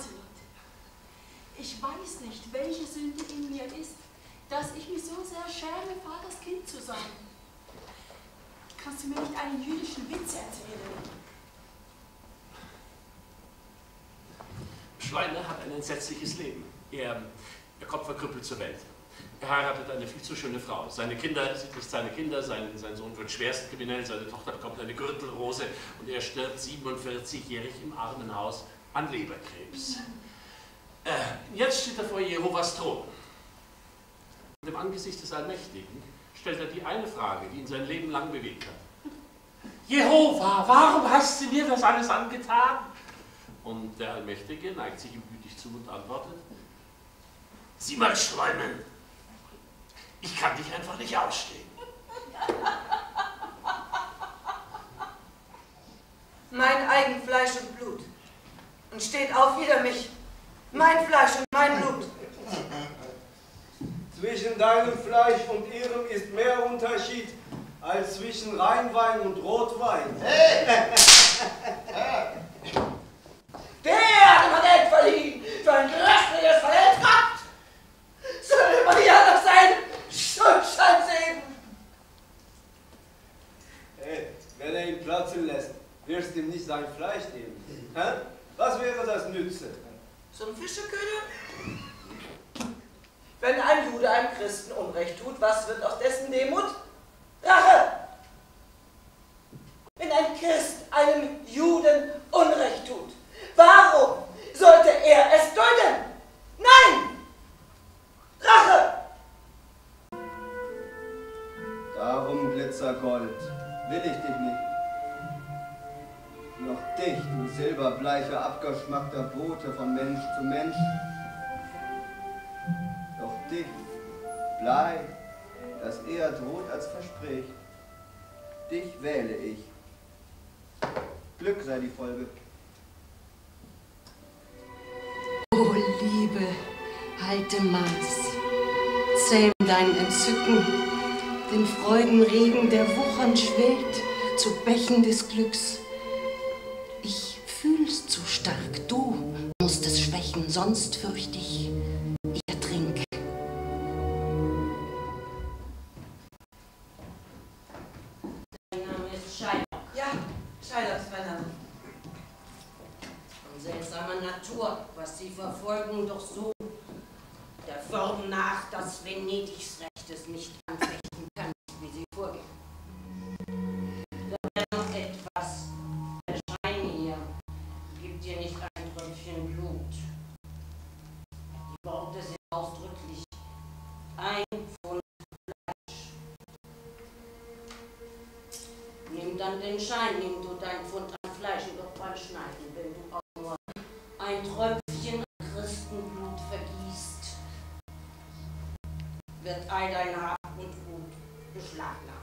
Nazareth. Ich weiß nicht, welche Sünde in mir ist, dass ich mich so sehr schäme, Vaters Kind zu sein. Kannst du mir nicht einen jüdischen Witz erzählen? Schweiner hat ein entsetzliches Leben. Er, er kommt verkrüppelt zur Welt. Er heiratet eine viel zu schöne Frau. Seine Kinder sind nicht seine Kinder, sein, sein Sohn wird schwerstkriminell, seine Tochter bekommt eine Gürtelrose und er stirbt 47-jährig im Armenhaus an Leberkrebs. Äh, jetzt steht er vor Jehovas Thron. Und im Angesicht des Allmächtigen stellt er die eine Frage, die ihn sein Leben lang bewegt hat. Jehova, warum hast du mir das alles angetan? Und der Allmächtige neigt sich ihm gütig zu und antwortet, Sieh mal, Schäumen, ich kann dich einfach nicht ausstehen. Mein eigen Fleisch und Blut. Und steht auf wider mich. Mein Fleisch und mein Blut. Zwischen deinem Fleisch und ihrem ist mehr Unterschied als zwischen Rheinwein und Rotwein. Der hat Geld verliehen für ein grässliches Verhältnis. Soll immer ja noch sein Schuldschein sehen. Hey, wenn er ihn platzen lässt, wirst du ihm nicht sein Fleisch nehmen. Hä? Das Nütze? So ein Fischeköder? Wenn ein Jude einem Christen Unrecht tut, was wird aus dessen Demut? Rache! Wenn ein Christ einem Juden Unrecht tut, warum sollte er es dulden? Nein! Rache! Darum, Glitzergold, will ich dich nicht. Noch dich, du silberbleicher, abgeschmackter Bote von Mensch zu Mensch. Doch dich, Blei, das eher droht als verspricht. Dich wähle ich. Glück sei die Folge. O Liebe, halte Maß, zähm dein Entzücken, den Freudenregen, der wuchernd schwillt zu Bächen des Glücks. Ich fühl's zu stark, du musst es schwächen, sonst fürcht ich, ich ertrink. Mein Name ist Scheiner. Ja, Scheider ist mein Name. Von seltsamer Natur, was sie verfolgen, doch so der Form nach, dass Venedigs Recht es nicht Den Schein, nimm du dein Pfund an Fleisch und doch beim Schneiden, wenn du auch nur ein Tröpfchen Christenblut vergießt, wird all dein Hab und Gut beschlagnahmt.